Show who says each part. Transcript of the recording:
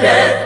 Speaker 1: if